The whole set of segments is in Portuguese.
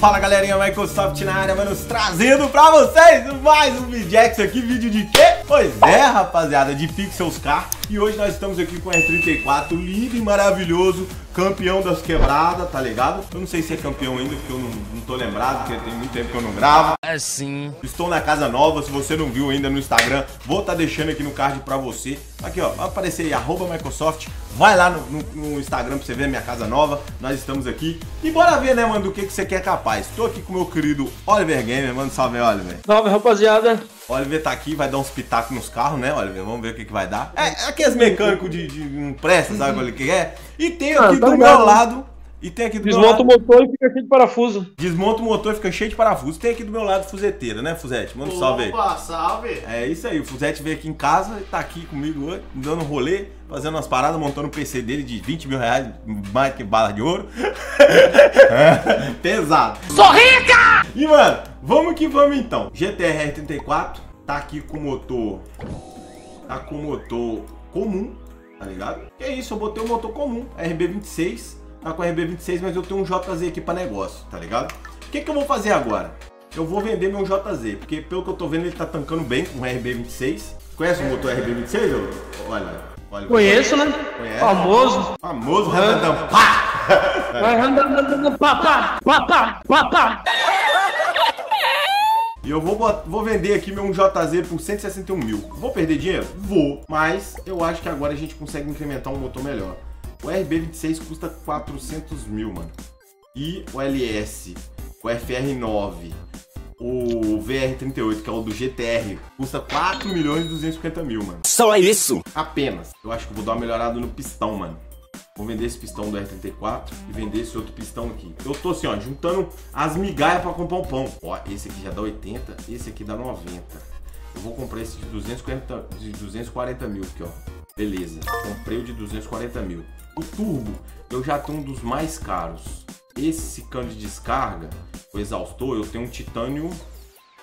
Fala galerinha, Microsoft na área, mano, trazendo pra vocês mais um Videx aqui, vídeo de quê? Pois é, rapaziada, de Pixels Car E hoje nós estamos aqui com o R34, lindo e maravilhoso, campeão das quebradas, tá ligado? Eu não sei se é campeão ainda, porque eu não, não tô lembrado, porque tem muito tempo que eu não gravo. É sim. Estou na casa nova, se você não viu ainda no Instagram, vou estar tá deixando aqui no card pra você. Aqui ó, vai aparecer aí, arroba Microsoft. Vai lá no, no, no, Instagram pra você ver a minha casa nova. Nós estamos aqui. E bora ver, né, mano, do que, que você quer capaz. Tô aqui com o meu querido Oliver Gamer, mano, salve Oliver. Salve, rapaziada. Oliver tá aqui, vai dar uns pitacos nos carros, né, Oliver? Vamos ver o que, que vai dar. É, é aqueles mecânicos de, de não presta, sabe o que é? E tem aqui ah, tá do ligado. meu lado e tem aqui do Desmonta o motor e fica cheio de parafuso. Desmonta o motor e fica cheio de parafuso. Tem aqui do meu lado fuzeteira, né, Fuzete? Manda um salve aí. Opa, salve. É isso aí. O Fuzete veio aqui em casa e tá aqui comigo hoje, dando um rolê, fazendo umas paradas, montando um PC dele de 20 mil reais, mais que bala de ouro. Pesado. Sou rica! E, mano, vamos que vamos então. GTR 34 tá aqui com o motor... Tá com o motor comum, tá ligado? Que é isso, eu botei o motor comum, RB26 tá com a RB26, mas eu tenho um JZ aqui para negócio, tá ligado? O que, que eu vou fazer agora? Eu vou vender meu JZ, porque pelo que eu tô vendo ele tá tancando bem com o RB26. Conhece o motor RB26? Olha, olha. Conheço, né? Conhece? Famoso. Famoso Randam. Pá! Pá, pá, pá, pá. E eu vou, vou vender aqui meu JZ por 161 mil. Vou perder dinheiro? Vou. Mas eu acho que agora a gente consegue incrementar um motor melhor. O RB26 custa 400 mil, mano. E o LS, o FR9, o VR38, que é o do GTR, custa 4 milhões e 250 mil, mano. Só isso? Apenas. Eu acho que vou dar uma melhorada no pistão, mano. Vou vender esse pistão do R34 e vender esse outro pistão aqui. Eu tô assim, ó, juntando as migalhas pra comprar um pão. Ó, esse aqui já dá 80, esse aqui dá 90. Eu vou comprar esse de 240, de 240 mil aqui, ó. Beleza, comprei o de 240 mil. O turbo, eu já tenho um dos mais caros. Esse cano de descarga, o exaustor, eu tenho um titânio,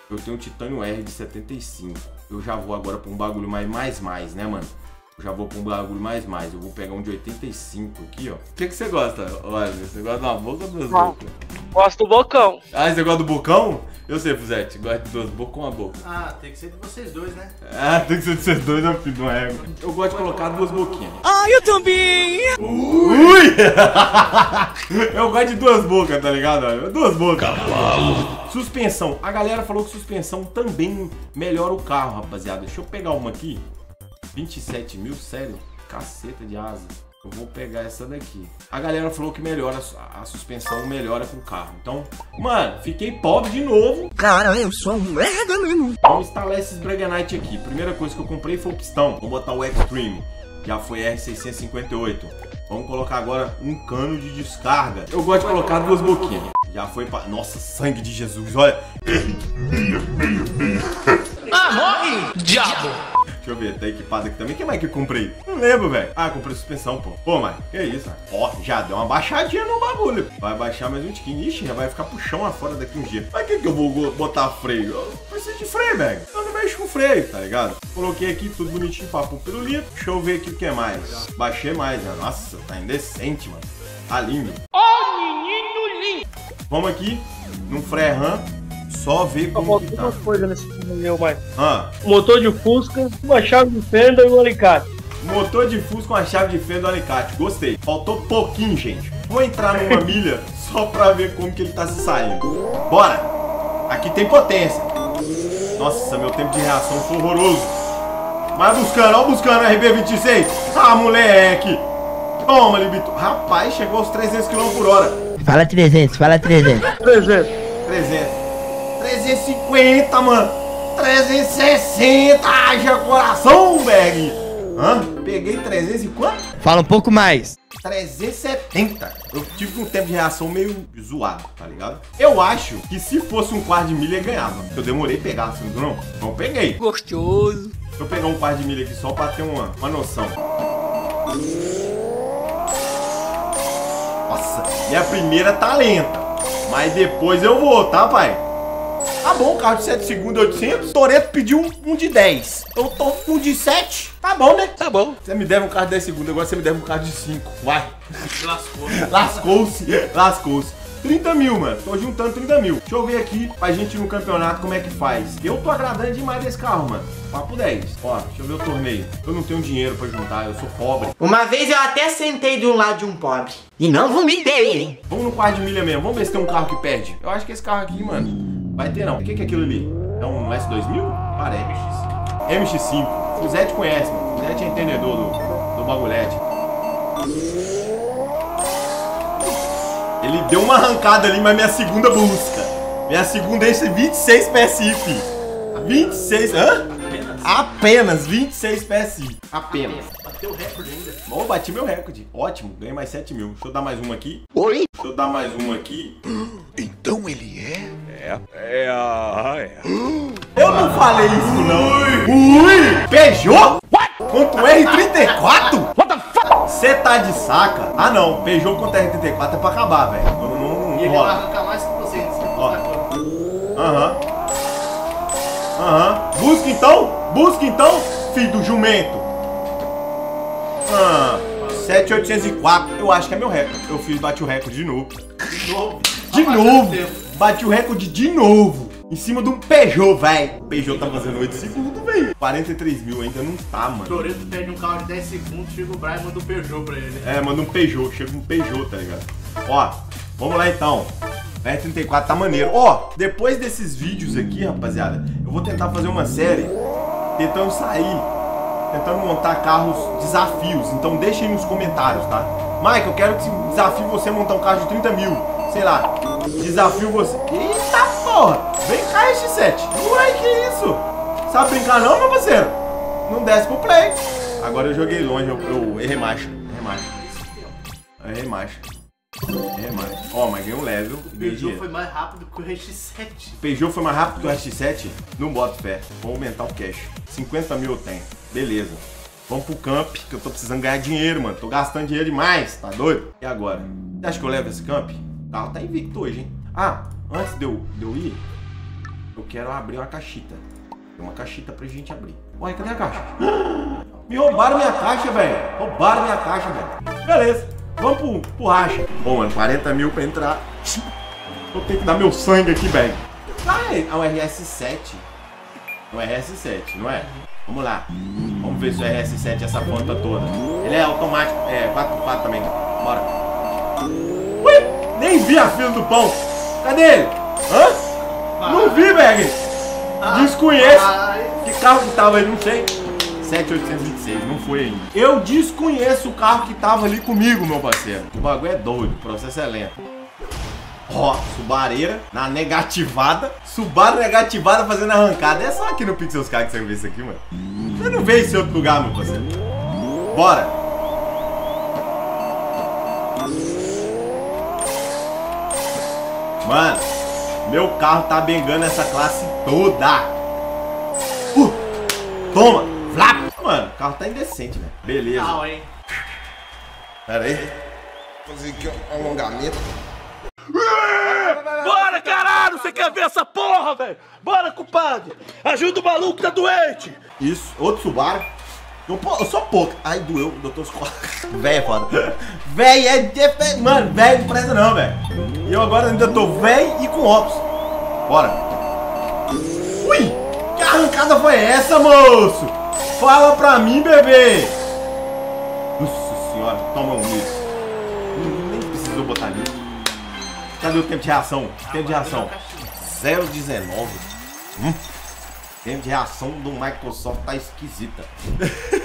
eu tenho um titânio R de 75. Eu já vou agora para um bagulho mais mais mais, né, mano? Eu já vou para um bagulho mais mais. Eu vou pegar um de 85 aqui, ó. O que, que você gosta? Olha, você gosta de uma boca ou duas bocas? Gosto do bocão. Ah, você gosta do bocão? Eu sei, Fuzete, gosta de duas bocas ou uma boca? Ah, tem que ser de vocês dois, né? Ah, tem que ser de vocês dois, é filho do ego. Eu gosto de colocar duas boquinhas. Ah, eu também! Ui! eu gosto de duas bocas, tá ligado? Duas bocas. Cavalo. Suspensão. A galera falou que suspensão também melhora o carro, rapaziada. Deixa eu pegar uma aqui. 27 mil, sério? Caceta de asa. Eu vou pegar essa daqui. A galera falou que melhora, a suspensão melhora com o carro. Então, mano, fiquei pobre de novo. Cara, eu sou um merda mesmo. Vamos instalar esses Breganite aqui. Primeira coisa que eu comprei foi o pistão. Vou botar o Extreme. Já foi R658. Vamos colocar agora um cano de descarga. Eu gosto de colocar duas boquinhas. Já foi pra... Nossa, sangue de Jesus, olha. Ah, morre, diabo! Deixa eu ver, tá equipado aqui também. O que mais que eu comprei? Não lembro, velho. Ah, comprei suspensão, pô. Pô, mas que isso? Ó, já deu uma baixadinha no bagulho. Vai baixar mais um tiquinho. Ixi, já vai ficar pro chão afora daqui uns dias. Mas que que eu vou botar freio? Eu preciso de freio, velho. Eu não mexo com freio, tá ligado? Coloquei aqui tudo bonitinho, papo pirulito. Deixa eu ver aqui o que é mais. Baixei mais, né? Nossa, tá indecente, mano. Tá lindo. Ó, oh, menino lindo. Vamos aqui no Freehan só ver como que tá. duas coisas nesse meu, mais. Ah. Motor de Fusca, uma chave de fenda e um alicate. Motor de Fusca com a chave de fenda e um alicate. Gostei. Faltou pouquinho, gente. Vou entrar numa milha só pra ver como que ele tá se saindo. Bora! Aqui tem potência. Nossa, meu tempo de reação foi horroroso. Vai buscando, ó buscando RB26. Ah, moleque. Toma, Libito. Rapaz, chegou aos 300 km por hora. Fala 300, fala 300. 300. 300. 350, mano. 360, haja coração, Berg. Hã? Peguei 300 e quanto? Fala um pouco mais. 370. Eu tive um tempo de reação meio zoado, tá ligado? Eu acho que se fosse um quarto de milha, ganhava. Eu demorei a pegar, assim, não? Então peguei. Gostoso. Deixa eu pegar um quarto de milha aqui só pra ter uma, uma noção. Nossa, minha primeira tá lenta. Mas depois eu vou, tá, pai? Tá bom, carro de 7 segundos, 800. Toreto pediu um, um de 10. Eu tô com um de 7. Tá bom, né? Tá bom. Você me deve um carro de 10 segundos, agora você me deve um carro de 5. Vai. Lascou. Lascou-se. Lascou-se. 30 mil, mano. Tô juntando 30 mil. Deixa eu ver aqui pra gente ir no campeonato como é que faz. Eu tô agradando demais desse carro, mano. Papo 10. Ó, deixa eu ver o torneio. Eu não tenho dinheiro pra juntar, eu sou pobre. Uma vez eu até sentei de um lado de um pobre. E não vomitei, hein? Vamos no quarto de milha mesmo. Vamos ver se tem um carro que perde. Eu acho que esse carro aqui, mano, vai ter não. O que que é aquilo ali? É um S2000? Parece. MX5. O Zé te conhece, mano. O Zé é entendedor do, do bagulhete. Ele deu uma arrancada ali, mas minha segunda busca. Minha segunda é esse 26 PSI, fi. 26, hã? Apenas 26 PSI. Apenas. Bateu o recorde ainda. Bom, bati meu recorde. Ótimo, ganhei mais 7 mil. Deixa eu dar mais uma aqui. Oi? Deixa eu dar mais uma aqui. Então ele é? Eu não falei isso, não. Ui! Peugeot? Contra o R34? What the fuck? Você tá de saca? Ah, não. Peugeot contra R34 é pra acabar, velho. Não, não, não E ele vai arrancar mais que você. Aham. Aham. Busca então. Busca então, filho do jumento. Ah, 7804. Eu acho que é meu recorde. Eu fiz, bati o recorde de novo. De novo. De novo. Bati o recorde de novo. Em cima de um Peugeot, velho. O Peugeot tá fazendo 8 segundos, velho. 43 mil ainda não tá, mano. Toreto perde um carro de 10 segundos, chega o Brian e manda um Peugeot pra ele. É, manda um Peugeot. Chega um Peugeot, tá ligado? Ó, vamos lá então. A R34 tá maneiro. Ó, depois desses vídeos aqui, rapaziada, eu vou tentar fazer uma série tentando sair, tentando montar carros desafios. Então deixa aí nos comentários, tá? Mike, eu quero que desafie você a montar um carro de 30 mil. Sei lá. Desafio você. Eita porra! Vem cá, X7. Ué, que isso? Sabe brincar não, meu parceiro? Não desce pro play. Agora eu joguei longe, eu, eu errei marcha. Errei marcha. Errei marcha. Errei marcha. Ó, mas ganhei um level O Peugeot foi mais rápido que o RX-7. Peugeot foi mais rápido que o RX-7? Não boto fé. Vou aumentar o cash. 50 mil eu tenho. Beleza. Vamos pro camp, que eu tô precisando ganhar dinheiro, mano. Tô gastando dinheiro demais, tá doido? E agora? Você acha que eu levo esse camp? Carro tá invicto hoje, hein? Ah, antes de eu, de eu ir, eu quero abrir uma caixita. Tem uma caixita pra gente abrir. Ué, cadê a caixa? Me roubaram minha caixa, velho. Roubaram minha caixa, velho. Beleza. Vamos pro, pro racha. Bom, mano, 40 mil pra entrar. Vou ter que dar meu sangue aqui, velho. Ah, é o RS7. É o RS7, não é? Vamos lá. Vamos ver se o RS7 é essa ponta toda. Ele é automático. É, 4x4 também. Bora. Nem vi a fila do pão. Cadê ele? Hã? Não vi, velho. Desconheço. Ai, Que carro que tava aí? Não sei. 7826, não foi ainda. Eu desconheço o carro que tava ali comigo, meu parceiro. O bagulho é doido, o processo é lento. Ó, Subareira na negativada. Subaru negativada fazendo arrancada. É só aqui no Pixels Car que você vê isso aqui, mano. Você não vê isso em outro lugar, meu parceiro. Bora. Mano, meu carro tá bengando essa classe toda. Uh, toma, flap. Mano, o carro tá indecente, velho. Beleza. Não, hein? Pera aí. Fazer aqui um alongamento. Bora, caralho! Você quer ver essa porra, velho? Bora, compadre! Ajuda o maluco que tá doente! Isso, outro Subaru. Eu, eu sou pouco. Ai, doeu, doutor Scott. Véi é foda. Véi é de... Mano, véi não presta não, velho. E eu agora ainda tô véi e com óculos. Bora. Ui! Que arrancada foi essa, moço? Fala pra mim, bebê. Nossa senhora, toma um nisso. Nem- Nem precisou botar nisso. Cadê o tempo de reação? Tempo de reação. 0,19. Hum. Tempo de reação do Microsoft tá esquisita.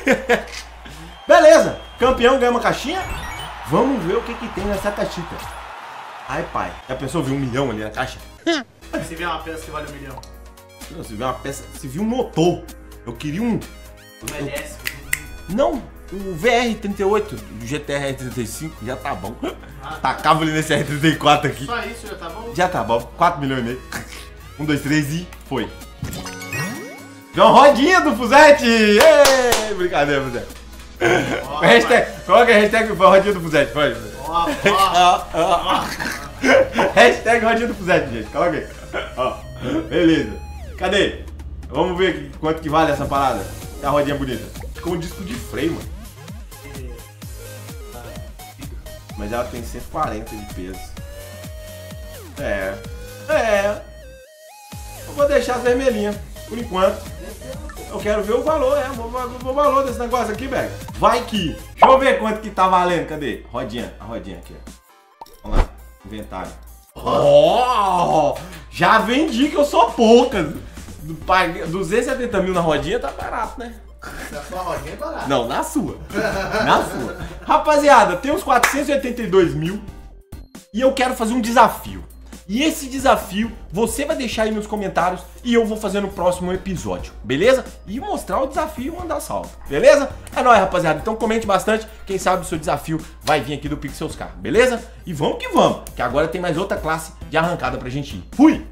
Beleza, campeão ganha uma caixinha. Vamos ver o que, que tem nessa caixita. Ai, pai, já pensou ver um milhão ali na caixa? Se vier uma peça que vale um milhão. Não, se viu uma peça, se viu um motor. Eu queria um. Um LS. Não, o VR38 do GTR 35 já tá bom. Tacava ele nesse R34 aqui. Só isso já tá bom? Já tá bom, 4 milhões e meio. 1, 2, 3 e foi. Uma rodinha do Fuzete! Ê, Brincadeira, Fuzete. Ó, Hashtag, coloca a hashtag foi rodinha do Fuzete, ó. Ó, ó. Hashtag rodinha do Fuzete, gente. Coloca aí. Ó, beleza. Cadê? Vamos ver aqui quanto que vale essa parada. A rodinha bonita. Ficou um disco de freio, mano. Mas ela tem 140 de peso. É. É. Eu vou deixar as vermelhinhas, por enquanto. Eu quero ver o valor, é. O valor desse negócio aqui, velho. Vai que. Deixa eu ver quanto que tá valendo. Cadê? Rodinha. A rodinha aqui, ó. Vamos lá. Inventário. Oh! Já vendi que eu sou poucas. Paguei 270 mil na rodinha tá barato, né? Na sua rodinha é barato. Não, na sua. Na sua. Rapaziada, tem uns 482 mil e eu quero fazer um desafio. E esse desafio você vai deixar aí nos comentários e eu vou fazer no próximo episódio, beleza? E mostrar o desafio e mandar salve, beleza? É nóis, rapaziada. Então comente bastante. Quem sabe o seu desafio vai vir aqui do Pixels Car, beleza? E vamos que vamos, que agora tem mais outra classe de arrancada pra gente ir. Fui!